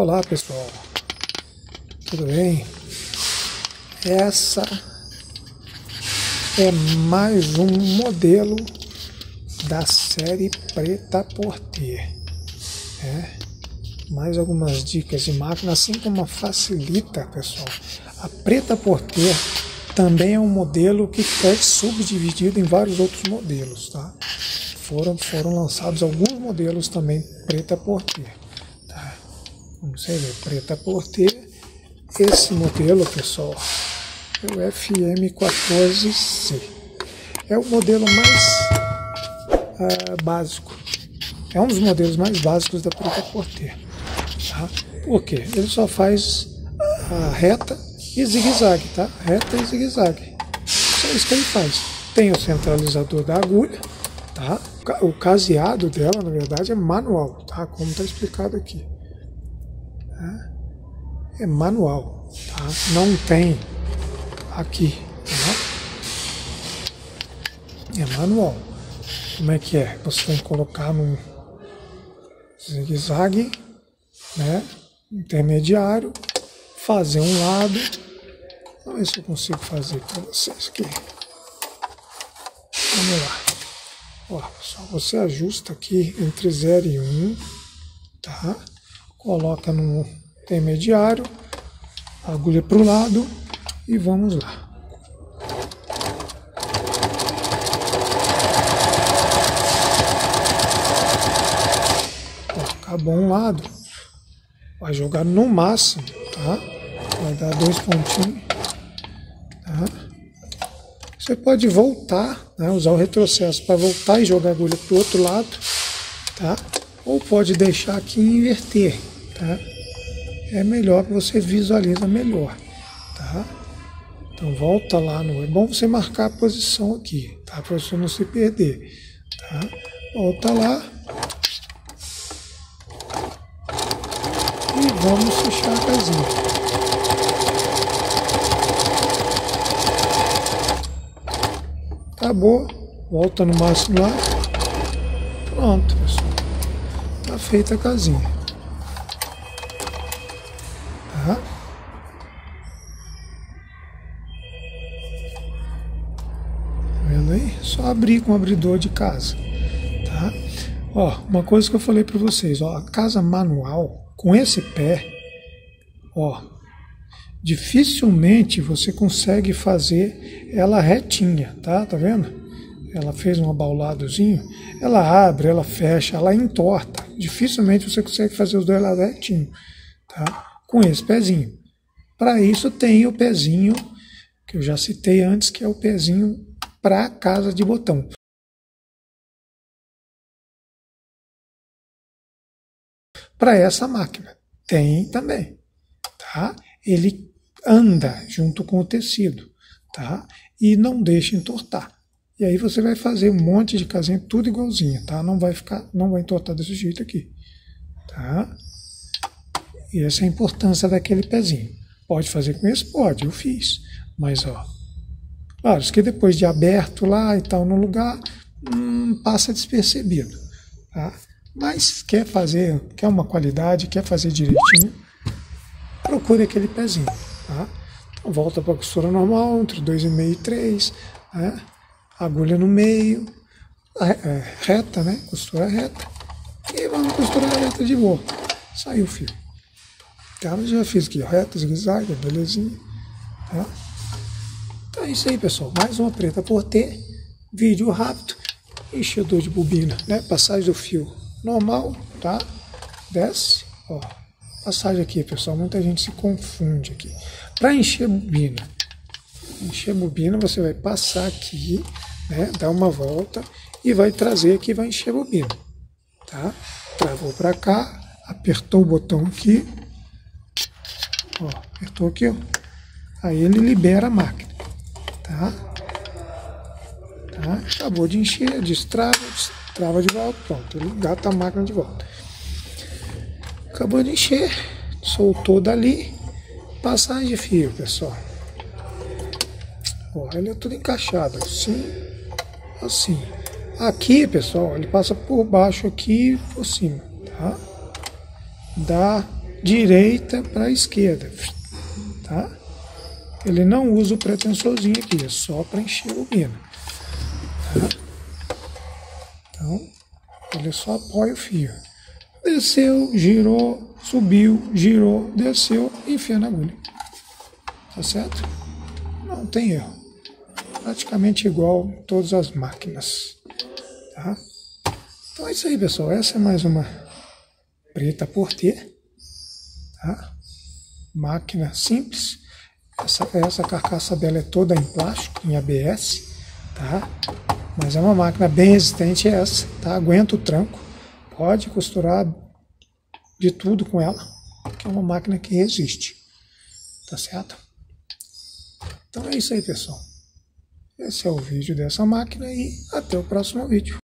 Olá pessoal, tudo bem? Essa é mais um modelo da série Preta Porter. É, mais algumas dicas de máquina, assim como facilita, pessoal. A Preta Porter também é um modelo que pode subdividido em vários outros modelos, tá? Foram, foram lançados alguns modelos também Preta Porter. Você vê, preta por ter. Esse modelo, pessoal, é o FM14C. É o modelo mais uh, básico. É um dos modelos mais básicos da preta por ter. Tá? Por quê? Ele só faz a reta e zigue-zague, tá? Reta e zigue-zague. Só isso que ele faz. Tem o centralizador da agulha, tá? O caseado dela, na verdade, é manual, tá? Como está explicado aqui é manual, tá? não tem aqui. Tá? É manual. Como é que é? Você tem que colocar num zigue-zague, né? intermediário, fazer um lado. Vamos ver se eu consigo fazer para vocês aqui. Vamos lá. Ó, só você ajusta aqui entre 0 e 1, um, tá? Coloca no intermediário, agulha para o lado e vamos lá. Acabou um lado, vai jogar no máximo, tá? Vai dar dois pontinhos, tá? Você pode voltar, né, usar o retrocesso para voltar e jogar a agulha para o outro lado, tá? Ou pode deixar aqui inverter tá? É melhor que você visualiza melhor, tá? Então volta lá no. É bom você marcar a posição aqui, tá? Para você não se perder, tá? Volta lá. E vamos fechar a casinha. Acabou. Volta no máximo lá. Pronto, feita a casinha. Tá? Vendo aí? Só abrir com o abridor de casa, tá? Ó, uma coisa que eu falei para vocês, ó, a casa manual com esse pé, ó, dificilmente você consegue fazer ela retinha, tá? Tá vendo? Ela fez um abauladozinho, ela abre, ela fecha, ela entorta. Dificilmente você consegue fazer os dois lados retinho, tá? com esse pezinho. Para isso tem o pezinho que eu já citei antes, que é o pezinho para casa de botão. Para essa máquina tem também, tá? Ele anda junto com o tecido, tá? E não deixa entortar. E aí você vai fazer um monte de casinha tudo igualzinho, tá? Não vai ficar, não vai entortar desse jeito aqui, tá? E essa é a importância daquele pezinho. Pode fazer com esse? Pode, eu fiz. Mas, ó, claro, isso que depois de aberto lá e tal no lugar, hum, passa despercebido. Tá? Mas quer fazer, quer uma qualidade, quer fazer direitinho, procure aquele pezinho. Tá? Então, volta para a costura normal, entre 2,5 e 3, né? Agulha no meio, é, reta, né? Costura reta. E vamos costurar reta de boa. Saiu o fio. Eu já fiz aqui, reto, zigue-zague, belezinha. Tá? Então é isso aí, pessoal. Mais uma preta por ter. Vídeo rápido. Enchedor de bobina, né? Passagem do fio normal, tá? Desce, ó. Passagem aqui, pessoal. Muita gente se confunde aqui. Para encher bobina, encher bobina, você vai passar aqui, né? Dar uma volta e vai trazer aqui, vai encher bobina, tá? Travou para cá, apertou o botão aqui, Ó, apertou aqui, ó. Aí ele libera a máquina, tá? tá? Acabou de encher, destrava, destrava de volta, pronto. Ele gata a máquina de volta. Acabou de encher, soltou dali, passagem de fio, pessoal. Ó, ele é tudo encaixado, assim, assim. Aqui, pessoal, ele passa por baixo aqui por cima, tá? Dá direita para esquerda, tá? Ele não usa o pretensorzinho aqui, é só para encher o pino. Tá? Então, ele só apoia o fio. Desceu, girou, subiu, girou, desceu, enfia na agulha. Tá certo? Não tem erro. Praticamente igual em todas as máquinas. Tá? Então é isso aí, pessoal. Essa é mais uma preta porter. Tá? Máquina simples. Essa, essa carcaça dela é toda em plástico, em ABS. Tá? Mas é uma máquina bem resistente essa. Tá? Aguenta o tranco. Pode costurar de tudo com ela. Que é uma máquina que resiste. Tá certo? Então é isso aí, pessoal. Esse é o vídeo dessa máquina e até o próximo vídeo.